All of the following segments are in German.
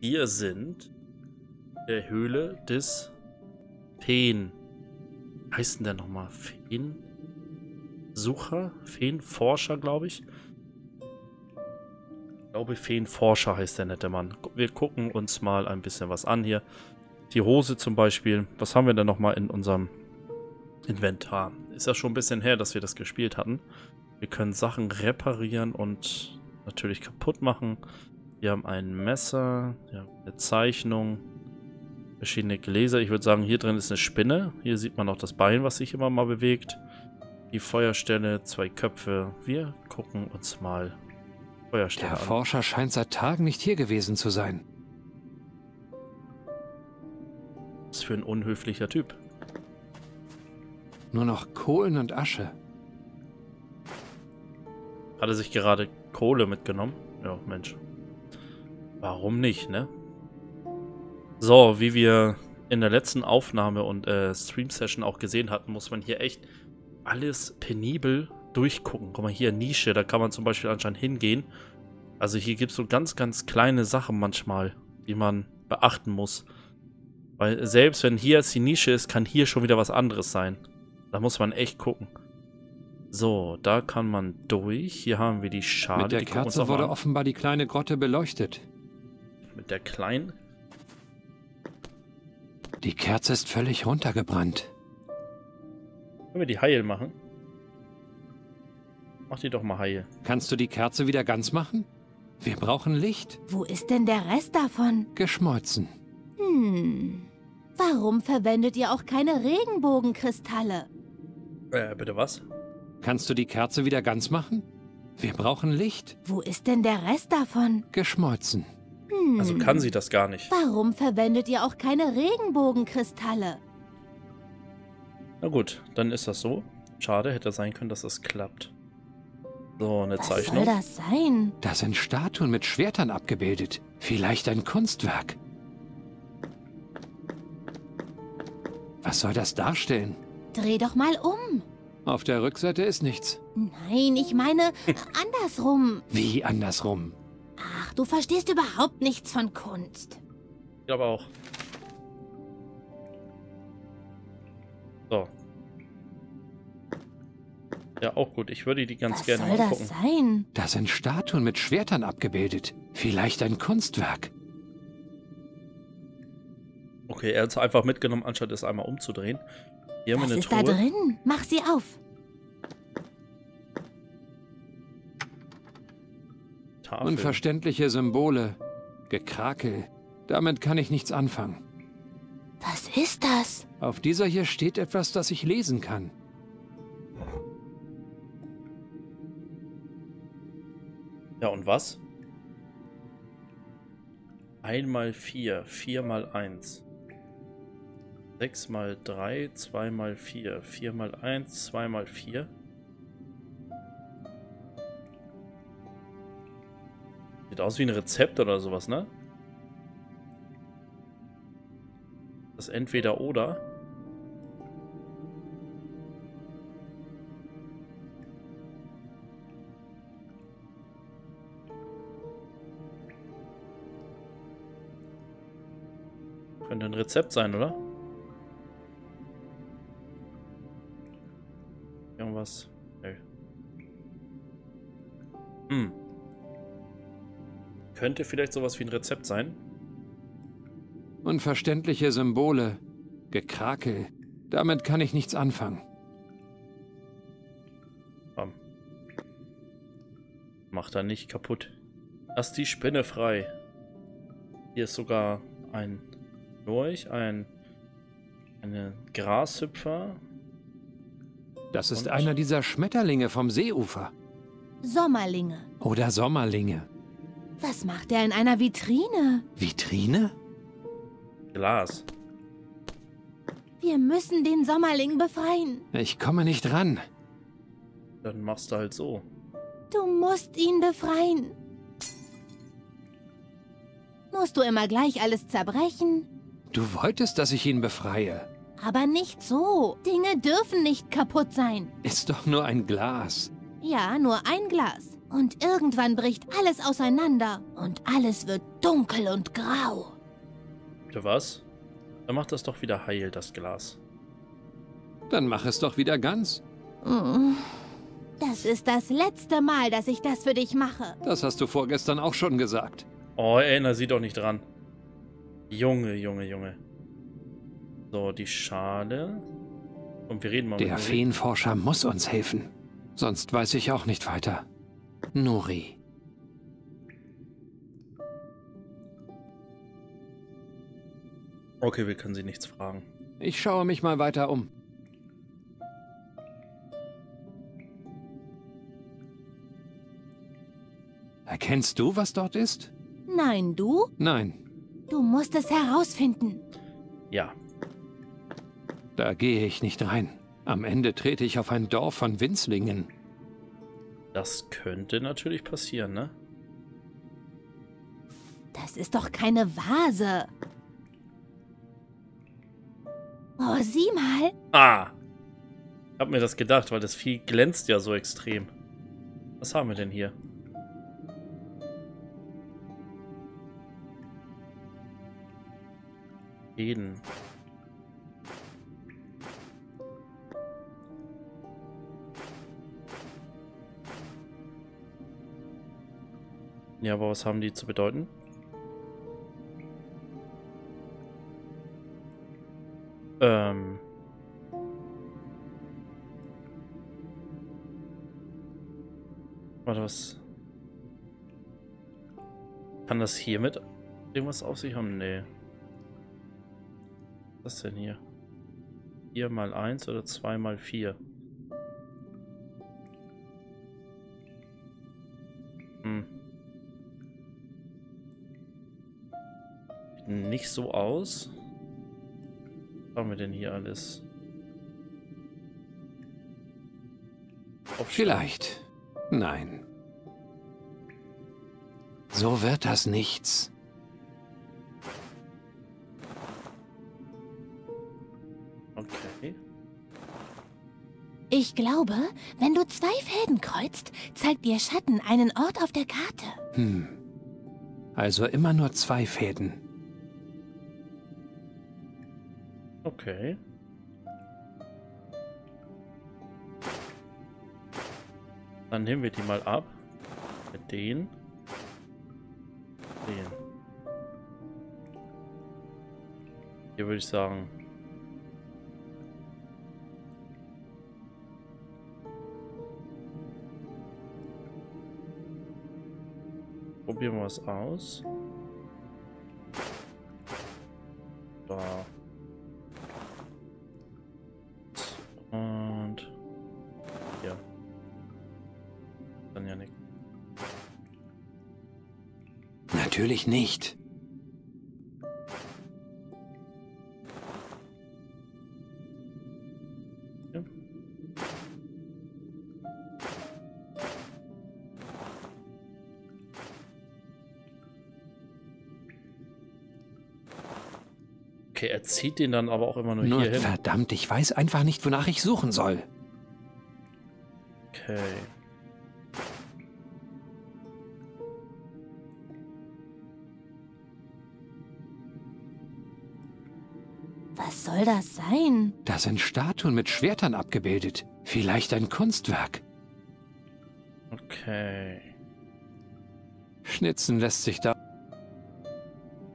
Wir sind der Höhle des Feen. Heißt denn der nochmal? Feen? Sucher? Feenforscher, glaube ich. Ich glaube, Feenforscher heißt der nette Mann. Wir gucken uns mal ein bisschen was an hier. Die Hose zum Beispiel. Was haben wir denn nochmal in unserem Inventar? Ist ja schon ein bisschen her, dass wir das gespielt hatten. Wir können Sachen reparieren und natürlich kaputt machen. Wir haben ein Messer, ja, eine Zeichnung, verschiedene Gläser. Ich würde sagen, hier drin ist eine Spinne. Hier sieht man auch das Bein, was sich immer mal bewegt. Die Feuerstelle, zwei Köpfe. Wir gucken uns mal Feuerstelle Der an. Forscher scheint seit Tagen nicht hier gewesen zu sein. Was für ein unhöflicher Typ. Nur noch Kohlen und Asche. Hat er sich gerade Kohle mitgenommen? Ja, Mensch. Warum nicht, ne? So, wie wir in der letzten Aufnahme und äh, Stream-Session auch gesehen hatten, muss man hier echt alles penibel durchgucken. Guck mal hier, Nische, da kann man zum Beispiel anscheinend hingehen. Also hier gibt es so ganz, ganz kleine Sachen manchmal, die man beachten muss. Weil selbst wenn hier jetzt die Nische ist, kann hier schon wieder was anderes sein. Da muss man echt gucken. So, da kann man durch. Hier haben wir die Schale. Mit der Kerze wurde an. offenbar die kleine Grotte beleuchtet. Mit der kleinen. Die Kerze ist völlig runtergebrannt. Können wir die heil machen? Mach die doch mal heil. Kannst du die Kerze wieder ganz machen? Wir brauchen Licht. Wo ist denn der Rest davon? Geschmolzen. Hm. Warum verwendet ihr auch keine Regenbogenkristalle? Äh, bitte was? Kannst du die Kerze wieder ganz machen? Wir brauchen Licht. Wo ist denn der Rest davon? Geschmolzen. Hm. Also kann sie das gar nicht. Warum verwendet ihr auch keine Regenbogenkristalle? Na gut, dann ist das so. Schade, hätte sein können, dass das klappt. So, eine Was Zeichnung. soll das sein? Da sind Statuen mit Schwertern abgebildet. Vielleicht ein Kunstwerk. Was soll das darstellen? Dreh doch mal um. Auf der Rückseite ist nichts. Nein, ich meine andersrum. Wie andersrum? Ach, du verstehst überhaupt nichts von Kunst. Ich glaube auch. So. Ja, auch gut. Ich würde die ganz Was gerne soll mal das gucken. sein? Da sind Statuen mit Schwertern abgebildet. Vielleicht ein Kunstwerk. Okay, er hat es einfach mitgenommen, anstatt es einmal umzudrehen. Hier haben Was wir eine ist da Truhe. drin? Mach sie auf. Tafel. Unverständliche Symbole. Gekrakel. Damit kann ich nichts anfangen. Was ist das? Auf dieser hier steht etwas, das ich lesen kann. Ja, und was? Einmal vier, vier mal eins. Sechs mal drei, zwei mal vier, vier mal eins, zwei mal vier. Sieht aus wie ein Rezept oder sowas, ne? Das entweder oder. Könnte ein Rezept sein, oder? Könnte vielleicht sowas wie ein Rezept sein. Unverständliche Symbole. Gekrakel. Damit kann ich nichts anfangen. Komm. Macht er nicht kaputt. Lass die Spinne frei. Hier ist sogar ein Lurch, ein eine Grashüpfer. Das ist Und? einer dieser Schmetterlinge vom Seeufer. Sommerlinge. Oder Sommerlinge. Was macht er in einer Vitrine? Vitrine? Glas. Wir müssen den Sommerling befreien. Ich komme nicht ran. Dann machst du halt so. Du musst ihn befreien. Musst du immer gleich alles zerbrechen? Du wolltest, dass ich ihn befreie. Aber nicht so. Dinge dürfen nicht kaputt sein. Ist doch nur ein Glas. Ja, nur ein Glas. Und irgendwann bricht alles auseinander und alles wird dunkel und grau. Bitte was? Dann macht das doch wieder heil, das Glas. Dann mach es doch wieder ganz. Mm. Das ist das letzte Mal, dass ich das für dich mache. Das hast du vorgestern auch schon gesagt. Oh, erinnere sie doch nicht dran. Junge, Junge, Junge. So, die Schale. Und wir reden mal Der mit. Feenforscher muss uns helfen. Sonst weiß ich auch nicht weiter. Nuri. Okay, wir können sie nichts fragen. Ich schaue mich mal weiter um. Erkennst du, was dort ist? Nein, du? Nein, Du musst es herausfinden. Ja. da gehe ich nicht rein. Am Ende trete ich auf ein Dorf von Winzlingen. Das könnte natürlich passieren, ne? Das ist doch keine Vase. Oh, sieh mal. Ah! Hab mir das gedacht, weil das Vieh glänzt ja so extrem. Was haben wir denn hier? Jeden. Ja, aber was haben die zu bedeuten? Ähm. Warte, was? Kann das hiermit irgendwas auf sich haben? Nee. Was ist denn hier? 4 mal 1 oder 2 mal 4? Nicht so aus. Was haben wir denn hier alles? Aufstand. Vielleicht. Nein. So wird das nichts. Okay. Ich glaube, wenn du zwei Fäden kreuzt, zeigt dir Schatten einen Ort auf der Karte. Hm. Also immer nur zwei Fäden. Okay. Dann nehmen wir die mal ab. Mit den. Den. Hier würde ich sagen. Probieren wir es aus. Natürlich nicht. Okay, er zieht den dann aber auch immer nur, Nur hier hin. verdammt, ich weiß einfach nicht, wonach ich suchen soll. Da sind Statuen mit Schwertern abgebildet. Vielleicht ein Kunstwerk. Okay. Schnitzen lässt sich da.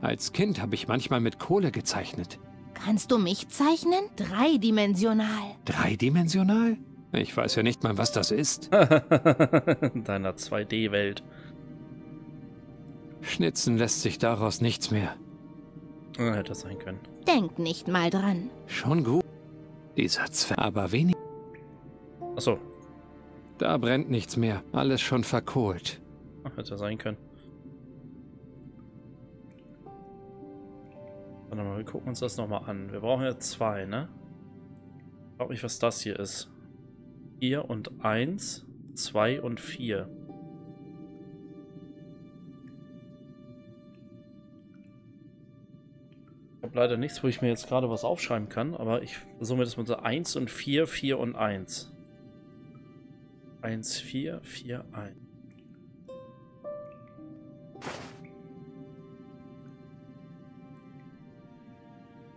Als Kind habe ich manchmal mit Kohle gezeichnet. Kannst du mich zeichnen? Dreidimensional. Dreidimensional? Ich weiß ja nicht mal, was das ist. In deiner 2D-Welt. Schnitzen lässt sich daraus nichts mehr. Ah, hätte das sein können. Denk nicht mal dran. Schon gut. Dieser Zwerg. Aber wenig. Achso, Da brennt nichts mehr. Alles schon verkohlt. Ah, hätte sein können. Warte mal, wir gucken uns das nochmal an. Wir brauchen ja zwei, ne? Ich frage mich, was das hier ist. 4 und 1, 2 und 4. habe leider nichts, wo ich mir jetzt gerade was aufschreiben kann, aber ich versuche mir das mit so 1 und 4, 4 und 1. 1, 4, 4, 1.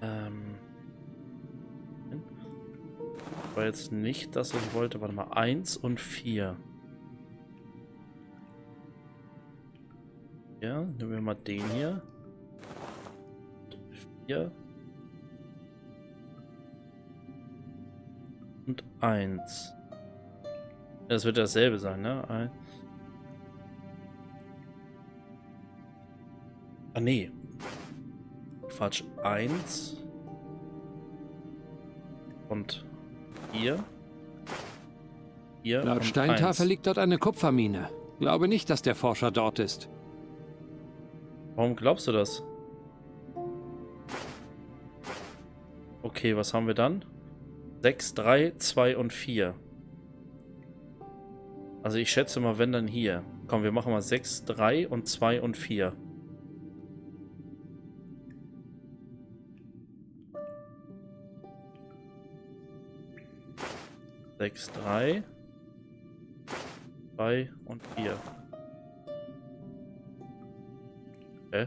Ähm. War jetzt nicht das, was ich wollte. Warte mal, 1 und 4. Ja, nehmen wir mal den hier. 4. Und 1. Das wird dasselbe sein, ne? Ah, nee. Quatsch. 1. Und 4. Hier. Laut Steintafel liegt dort eine Kupfermine. Glaube nicht, dass der Forscher dort ist. Warum glaubst du das? Okay, was haben wir dann? 6, 3, 2 und 4. Also ich schätze mal, wenn dann hier. Komm, wir machen mal 6, 3 und 2 und 4. Sechs, drei, zwei und vier. Okay.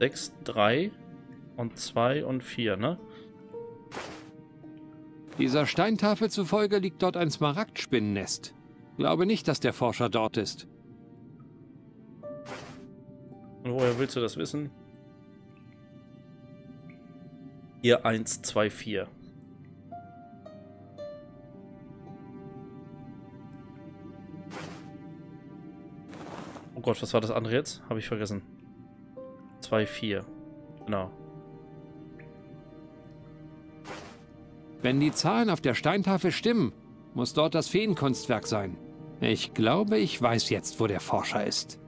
6, 3 und 2 und 4, ne? Dieser Steintafel zufolge liegt dort ein Smaragdspinnennest. Glaube nicht, dass der Forscher dort ist. Und woher willst du das wissen? Hier 1, 2, 4. Oh Gott, was war das andere jetzt? Habe ich vergessen. 2, 4. Genau. Wenn die Zahlen auf der Steintafel stimmen, muss dort das Feenkunstwerk sein. Ich glaube, ich weiß jetzt, wo der Forscher ist.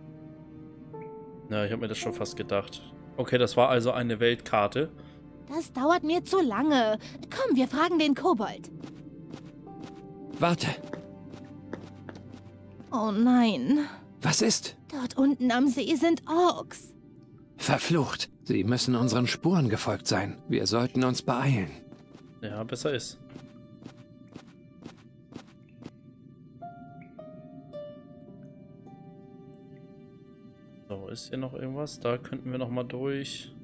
Ja, ich habe mir das schon fast gedacht. Okay, das war also eine Weltkarte. Das dauert mir zu lange. Komm, wir fragen den Kobold. Warte. Oh nein. Was ist? Dort unten am See sind Orks. Verflucht. Sie müssen unseren Spuren gefolgt sein. Wir sollten uns beeilen. Ja, besser ist. So, ist hier noch irgendwas? Da könnten wir noch mal durch.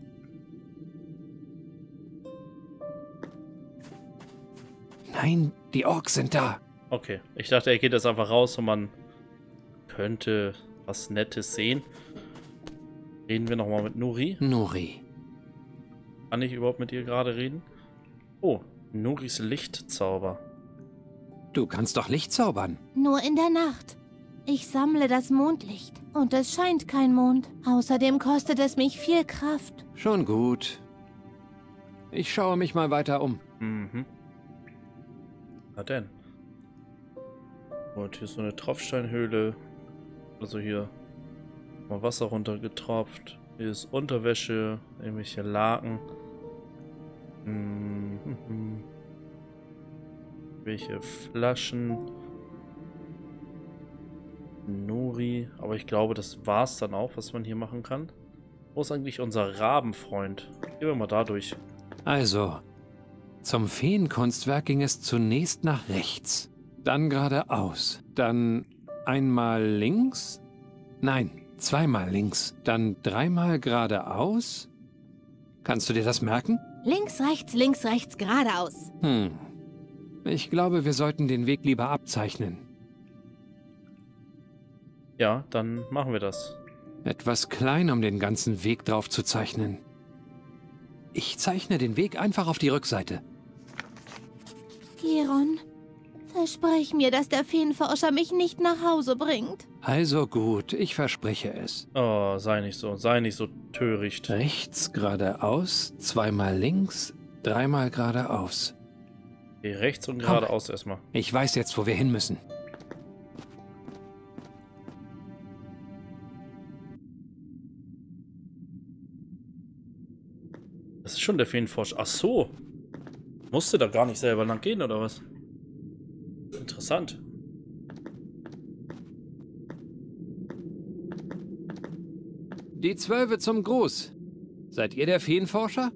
Nein, die Orks sind da. Okay, ich dachte, er geht jetzt einfach raus und man könnte was Nettes sehen. Reden wir nochmal mit Nuri. Nuri. Kann ich überhaupt mit ihr gerade reden? Oh, Nuris Lichtzauber. Du kannst doch Licht zaubern. Nur in der Nacht. Ich sammle das Mondlicht und es scheint kein Mond. Außerdem kostet es mich viel Kraft. Schon gut. Ich schaue mich mal weiter um. Mhm. Na denn. Und hier ist so eine Tropfsteinhöhle. Also hier mal Wasser runtergetropft. Hier ist Unterwäsche, irgendwelche Laken. Mhm. Welche Flaschen. Nori. Aber ich glaube, das war's dann auch, was man hier machen kann. Wo ist eigentlich unser Rabenfreund? Gehen wir mal da durch. Also, zum Feenkunstwerk ging es zunächst nach rechts, dann geradeaus, dann einmal links, nein, zweimal links, dann dreimal geradeaus. Kannst du dir das merken? Links, rechts, links, rechts, geradeaus. Hm. Ich glaube, wir sollten den Weg lieber abzeichnen. Ja, dann machen wir das. Etwas klein, um den ganzen Weg drauf zu zeichnen. Ich zeichne den Weg einfach auf die Rückseite. Giron, versprich mir, dass der Feenforscher mich nicht nach Hause bringt. Also gut, ich verspreche es. Oh, sei nicht so, sei nicht so töricht. Rechts geradeaus, zweimal links, dreimal geradeaus. Geh rechts und Komm. geradeaus erstmal. Ich weiß jetzt, wo wir hin müssen. Das ist schon der Feenforscher. Ach so. Musste da gar nicht selber lang gehen, oder was? Interessant. Die Zwölfe zum Gruß. Seid ihr der Feenforscher?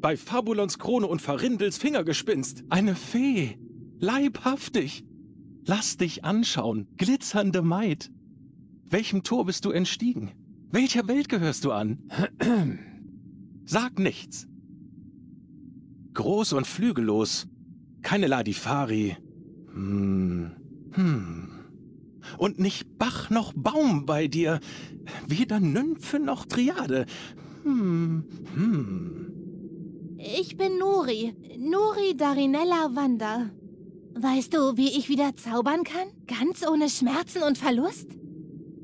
Bei Fabulons Krone und Farindels Fingergespinst. Eine Fee. Leibhaftig. Lass dich anschauen, glitzernde Maid. Welchem Tor bist du entstiegen? Welcher Welt gehörst du an? Sag nichts. Groß und flügellos. Keine Ladifari. Hm. Hm. Und nicht Bach noch Baum bei dir. Weder Nymphe noch Triade. Hm. Hm. Ich bin Nuri. Nuri Darinella Wanda. Weißt du, wie ich wieder zaubern kann? Ganz ohne Schmerzen und Verlust?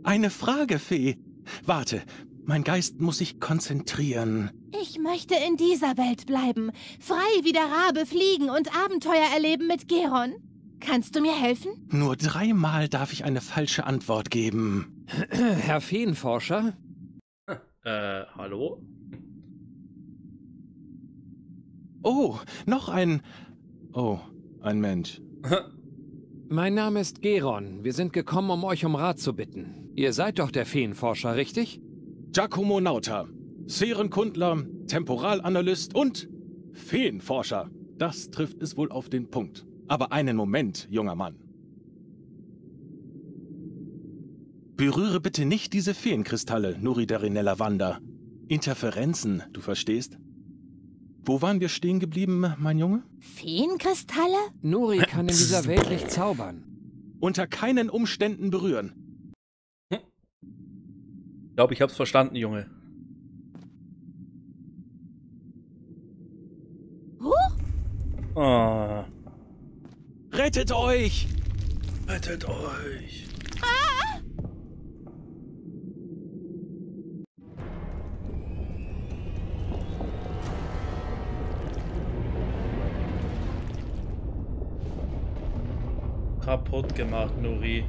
Eine Frage, Fee. Warte, mein Geist muss sich konzentrieren. Ich möchte in dieser Welt bleiben, frei wie der Rabe fliegen und Abenteuer erleben mit Geron. Kannst du mir helfen? Nur dreimal darf ich eine falsche Antwort geben. Herr Feenforscher? Äh, hallo? Oh, noch ein... Oh, ein Mensch. Mein Name ist Geron. Wir sind gekommen, um euch um Rat zu bitten. Ihr seid doch der Feenforscher, richtig? Giacomo Nauta, Sphärenkundler, Temporalanalyst und Feenforscher. Das trifft es wohl auf den Punkt. Aber einen Moment, junger Mann. Berühre bitte nicht diese Feenkristalle, Nuri Darinella Wanda. Interferenzen, du verstehst? Wo waren wir stehen geblieben, mein Junge? Feenkristalle? Nuri kann in dieser Welt nicht zaubern. Unter keinen Umständen berühren. Ich glaube, ich hab's verstanden, Junge. Ah, Rettet euch! rettet euch. Kaputt gemacht, Nuri.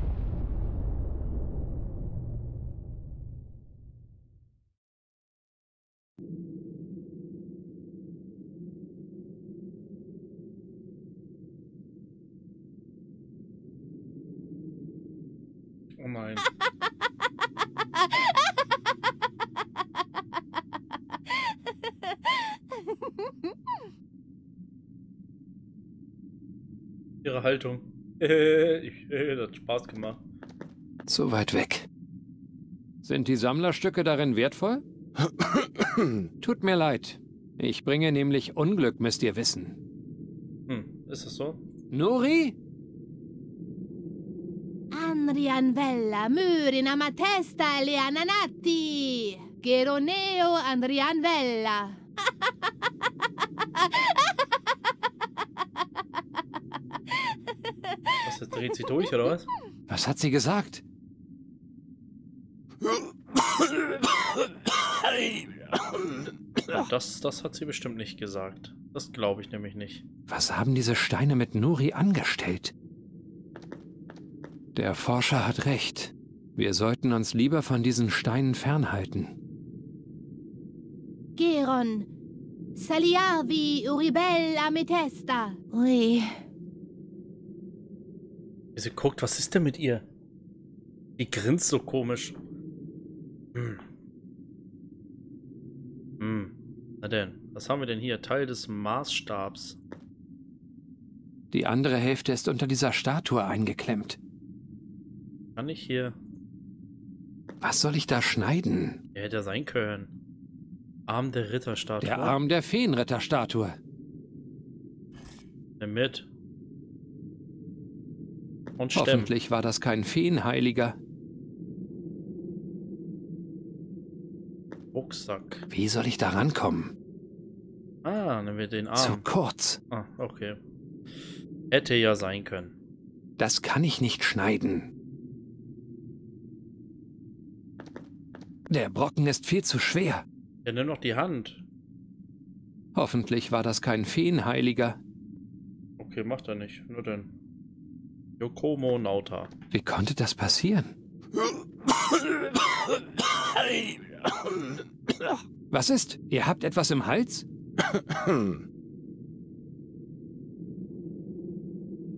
Ihre Haltung. ich, das hat Spaß gemacht. Zu weit weg. Sind die Sammlerstücke darin wertvoll? Tut mir leid. Ich bringe nämlich Unglück, müsst ihr wissen. Hm, ist es so? Nuri? Andrianvella, Murina, Matesta, Leananatti. Geroneo, Andrianvella. Was, das dreht sich durch, oder was? Was hat sie gesagt? Ja, das, das hat sie bestimmt nicht gesagt. Das glaube ich nämlich nicht. Was haben diese Steine mit Nuri angestellt? Der Forscher hat recht. Wir sollten uns lieber von diesen Steinen fernhalten. Geron. Saliavi, Uribel, Ametesta. Ui. Wie sie guckt, was ist denn mit ihr? Die grinst so komisch. Hm. Hm. Na denn, was haben wir denn hier? Teil des Maßstabs. Die andere Hälfte ist unter dieser Statue eingeklemmt. Kann ich hier. Was soll ich da schneiden? Der hätte sein können. Arm der Ritterstatue. Der Arm der Feenritterstatue. Nimm mit. Und stemmen. Hoffentlich war das kein Feenheiliger. Rucksack. Wie soll ich da rankommen? Ah, nehmen wir den Zu Arm. kurz. Ah, okay. Hätte ja sein können. Das kann ich nicht schneiden. Der Brocken ist viel zu schwer. Ja, nimm noch die Hand. Hoffentlich war das kein Feenheiliger. Okay, macht er nicht. Nur dann. Yokomo Nauta. Wie konnte das passieren? Was ist? Ihr habt etwas im Hals?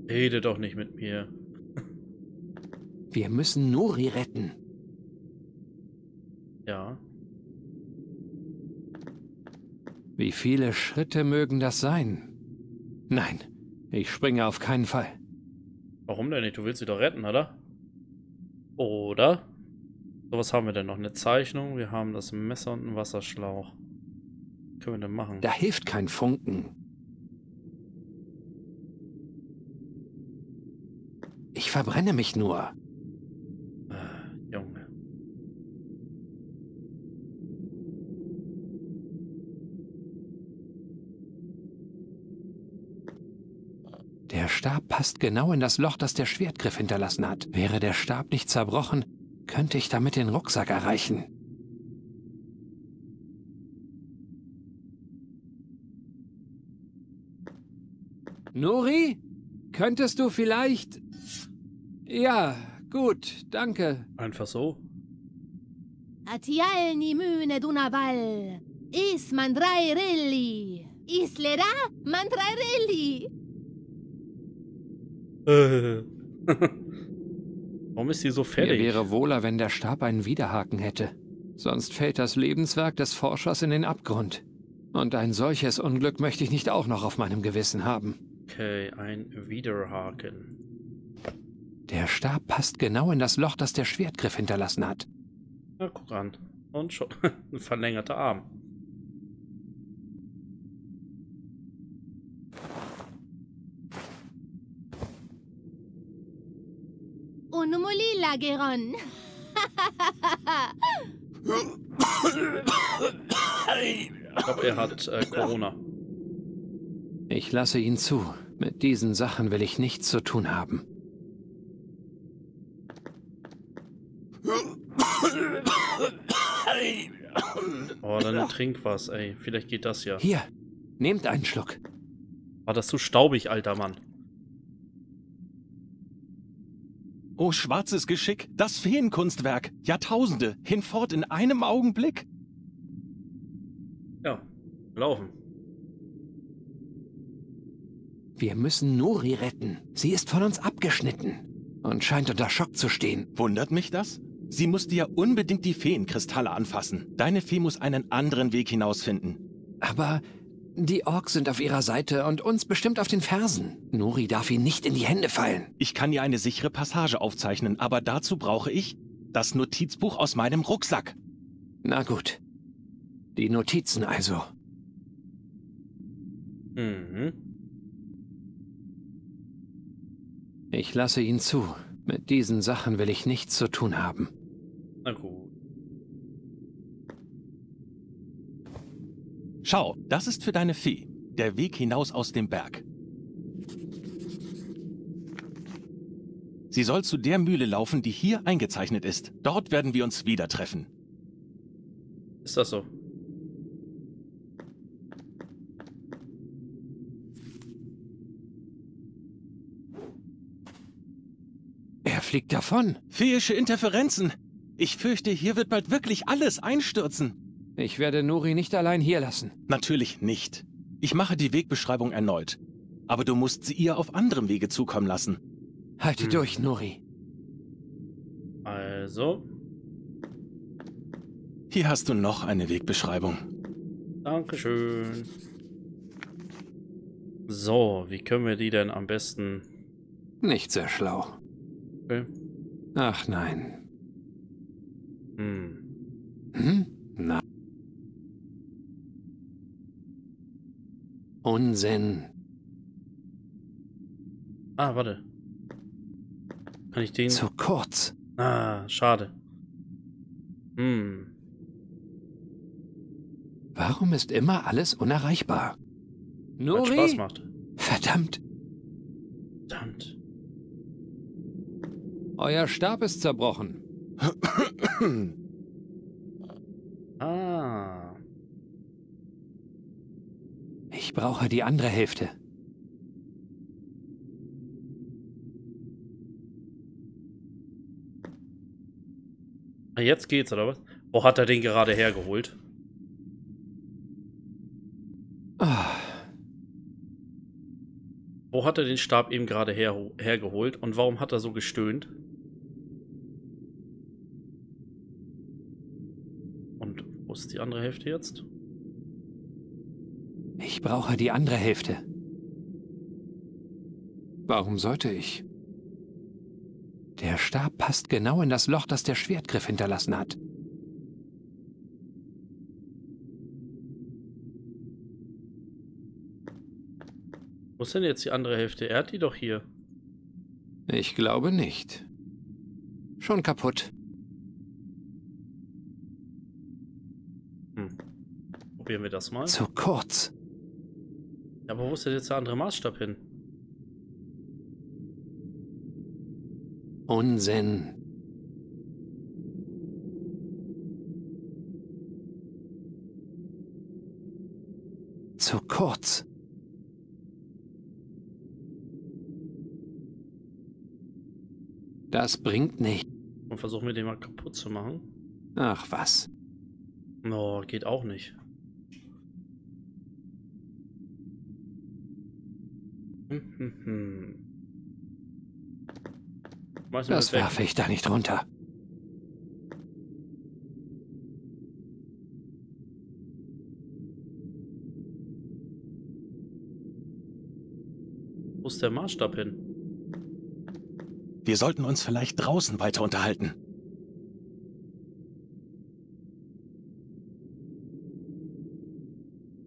Rede doch nicht mit mir. Wir müssen Nuri retten. Ja. Wie viele Schritte mögen das sein? Nein, ich springe auf keinen Fall. Warum denn nicht? Du willst sie doch retten, oder? Oder? So, was haben wir denn noch? Eine Zeichnung, wir haben das Messer und einen Wasserschlauch. Was können wir denn machen? Da hilft kein Funken. Ich verbrenne mich nur. Äh, Junge. Der Stab passt genau in das Loch, das der Schwertgriff hinterlassen hat. Wäre der Stab nicht zerbrochen, könnte ich damit den Rucksack erreichen. Nuri, könntest du vielleicht... Ja, gut, danke. Einfach so? Atial ni myne dunaval. Is mandrairelli. Islera mandrairelli. Äh. Warum ist sie so Mir fertig? wäre wohler, wenn der Stab einen Widerhaken hätte. Sonst fällt das Lebenswerk des Forschers in den Abgrund. Und ein solches Unglück möchte ich nicht auch noch auf meinem Gewissen haben. Okay, ein Widerhaken. Der Stab passt genau in das Loch, das der Schwertgriff hinterlassen hat. Na, guck an. Und schon. Ein verlängerter Arm. Geron. Ich glaube, er hat äh, Corona. Ich lasse ihn zu. Mit diesen Sachen will ich nichts zu tun haben. Oh, dann trink was, ey. Vielleicht geht das ja. Hier, nehmt einen Schluck. War das zu staubig, alter Mann? Oh, schwarzes Geschick, das Feenkunstwerk, Jahrtausende, hinfort in einem Augenblick. Ja, laufen. Wir müssen Nuri retten. Sie ist von uns abgeschnitten und scheint unter Schock zu stehen. Wundert mich das? Sie musste ja unbedingt die Feenkristalle anfassen. Deine Fee muss einen anderen Weg hinausfinden. Aber die Orks sind auf ihrer Seite und uns bestimmt auf den Fersen. Nuri darf ihnen nicht in die Hände fallen. Ich kann ihr eine sichere Passage aufzeichnen, aber dazu brauche ich das Notizbuch aus meinem Rucksack. Na gut. Die Notizen also. Mhm. Ich lasse ihn zu. Mit diesen Sachen will ich nichts zu tun haben. Na gut. Schau, das ist für deine Fee. Der Weg hinaus aus dem Berg. Sie soll zu der Mühle laufen, die hier eingezeichnet ist. Dort werden wir uns wieder treffen. Ist das so? Er fliegt davon. Feeische Interferenzen. Ich fürchte, hier wird bald wirklich alles einstürzen. Ich werde Nuri nicht allein hier lassen. Natürlich nicht. Ich mache die Wegbeschreibung erneut. Aber du musst sie ihr auf anderem Wege zukommen lassen. Halte Hm. durch, Nuri. Also, Hier hast du noch eine Wegbeschreibung. Dankeschön. So, wie können wir die denn am besten... Nicht sehr schlau. Okay. Ach nein. Hm. Hm? Na. Unsinn. Ah, warte. Kann ich den... Zu kurz. Ah, schade. Hm. Warum ist immer alles unerreichbar? Weil Spaß macht. Verdammt. Verdammt. Euer Stab ist zerbrochen. Ah. Ich brauche die andere Hälfte. Jetzt geht's, oder was? Wo hat er den gerade hergeholt? Ah, Wo hat er den Stab eben gerade her hergeholt und warum hat er so gestöhnt? Und wo ist die andere Hälfte jetzt? Ich brauche die andere Hälfte. Warum sollte ich? Der Stab passt genau in das Loch, das der Schwertgriff hinterlassen hat. Wo ist denn jetzt die andere Hälfte? Er hat die doch hier. Ich glaube nicht. Schon kaputt. Hm. Probieren wir das mal. Zu kurz. Aber wo ist denn jetzt der andere Maßstab hin? Unsinn. Zu kurz. Das bringt nicht. Und versuchen wir den mal kaputt zu machen. Ach was. No, geht auch nicht. Hm, hm, hm. Schmeißen wir Das werfe ich da nicht runter. Wo ist der Maßstab hin? Wir sollten uns vielleicht draußen weiter unterhalten.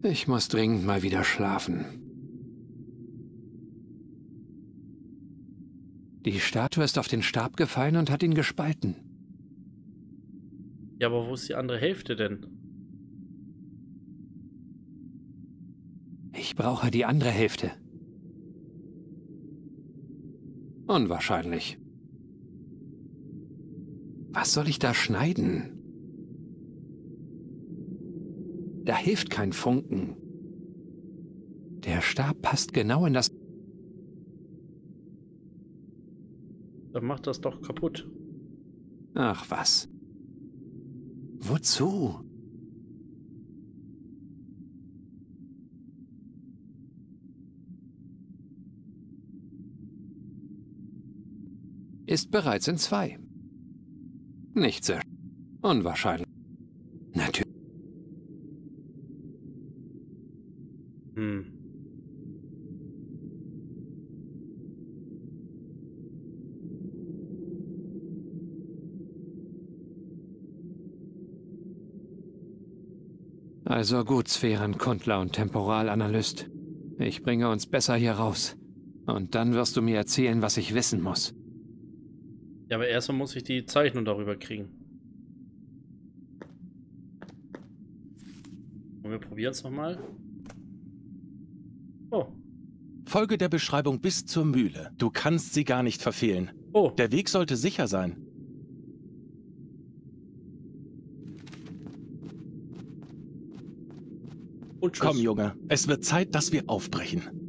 Ich muss dringend mal wieder schlafen. Die Statue ist auf den Stab gefallen und hat ihn gespalten. Ja, aber wo ist die andere Hälfte denn? Ich brauche die andere Hälfte. Unwahrscheinlich. Was soll ich da schneiden? Da hilft kein Funken. Der Stab passt genau in das... Dann macht das doch kaputt. Ach was. Wozu? Ist bereits in zwei. Nicht sehr. Unwahrscheinlich. Natürlich. Hm. Also gut, Sphärenkundler und Temporalanalyst. Ich bringe uns besser hier raus. Und dann wirst du mir erzählen, was ich wissen muss. Ja, aber erstmal muss ich die Zeichnung darüber kriegen. Und wir probieren es nochmal. Oh. Folge der Beschreibung bis zur Mühle. Du kannst sie gar nicht verfehlen. Oh. Der Weg sollte sicher sein. Und. Komm, Junge, es wird Zeit, dass wir aufbrechen.